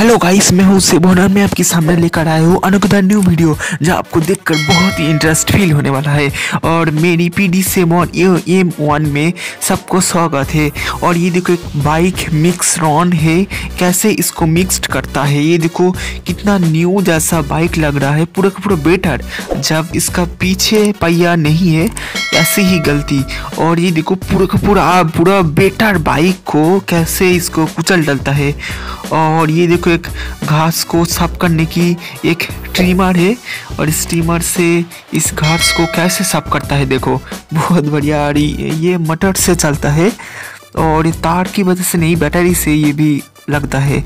Hello guys मैं हूँ सेबोन और मैं आपके सामने लेकर आया हूँ अनोखा न्यू वीडियो जो आपको देखकर बहुत ही इंटरेस्ट फील होने वाला है। और मेरी पी डी सेमोन एम वन में सबको स्वागत है। और ये देखो एक बाइक मिक्स रॉन है, कैसे इसको मिक्सड करता है। ये देखो कितना न्यू जैसा बाइक लग रहा है, पूरा का पूरा बेटर जब इसका पीछे पहिया नहीं है ऐसे ही गलती। और ये देखो पूरा का पूरा पूरा बेटर बाइक को कैसे इसको कुचल डलता है। और ये देखो एक घास को साफ़ करने की एक ट्रीमर है। और इस ट्रीमर से इस घास को कैसे साफ़ करता है देखो। बहुत बढ़िया, और ये मटर से चलता है। और ये तार की वजह से नहीं बैटरी से ये भी लगता है।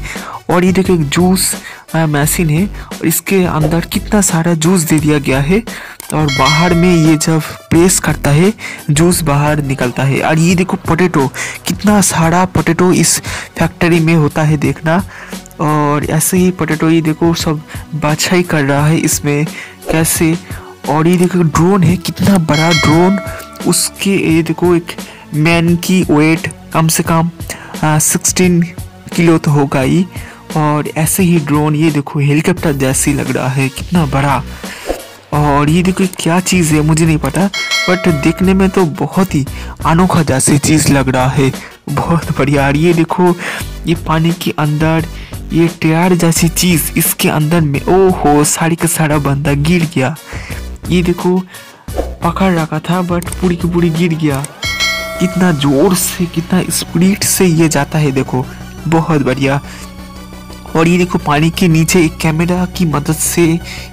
और ये देखो एक जूस मशीन है। और इसके अंदर कितना सारा जूस दे दिया गया है। और बाहर में ये जब प्रेस करता है, जूस बाहर निकलता है। और ये देखो पोटैटो, कितना सारा पोटैटो इस फैक्ट्री में होता है देखना। और ऐसे ही पोटैटो ये देखो सब बाछाई कर रहा है इसमें। कैसे? और ये देखो ड्रोन है, कितना बड़ा ड्रोन। उसके ये देखो एक मैन की वेट कम से कम सिक्सटीन किलो तो होगा ही। और ऐसे ही ड्रोन, ये देखो हेलीकॉप्टर जैसी लग रहा है, कितना बड़ा। और ये देखो क्या चीज़ है, मुझे नहीं पता बट देखने में तो बहुत ही अनोखा जैसी चीज़ लग रहा है। बहुत बढ़िया। और ये देखो, ये पानी के अंदर, ये टायर जैसी चीज़, इसके अंदर में ओ हो साड़ी का सारा बंदा गिर गया। ये देखो, पकड़ रखा था बट पूरी की पूरी गिर गया। कितना ज़ोर से, कितना स्पीड से ये जाता है, देखो। बहुत बढ़िया। और ये देखो पानी के नीचे एक कैमरा की मदद से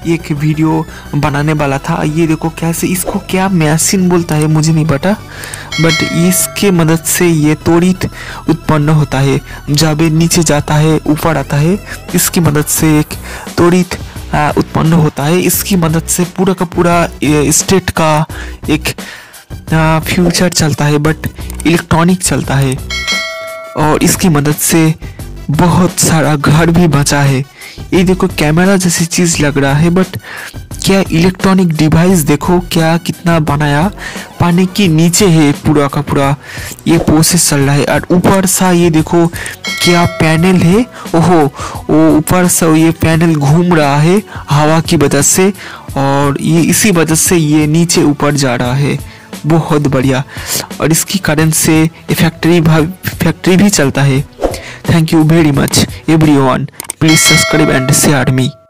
एक वीडियो बनाने वाला था। ये देखो कैसे इसको क्या मशीन बोलता है, मुझे नहीं पता। बट इसके मदद से ये त्वरित उत्पन्न होता है। जब नीचे जाता है, ऊपर आता है, इसकी मदद से एक त्वरित उत्पन्न होता है। इसकी मदद से पूरा का पूरा स्टेट का एक फ्यूचर चलता है बट इलेक्ट्रॉनिक चलता है। और इसकी मदद से बहुत सारा घर भी बचा है। ये देखो, कैमरा जैसी चीज़ लग रहा है बट क्या इलेक्ट्रॉनिक डिवाइस देखो, क्या कितना बनाया? पानी के नीचे है पूरा का पूरा। ये प्रोसेस चल रहा है। और ऊपर सा ये देखो, क्या पैनल है? ओहो वो ऊपर से ये पैनल घूम रहा है हवा की वजह से, और ये इसी वजह से ये नीचे ऊपर जा रहा है। बहुत बढ़िया। और इसकी कारण से फैक्ट्री फैक्ट्री भी चलता है। Thank you very much everyone. Please subscribe and share me.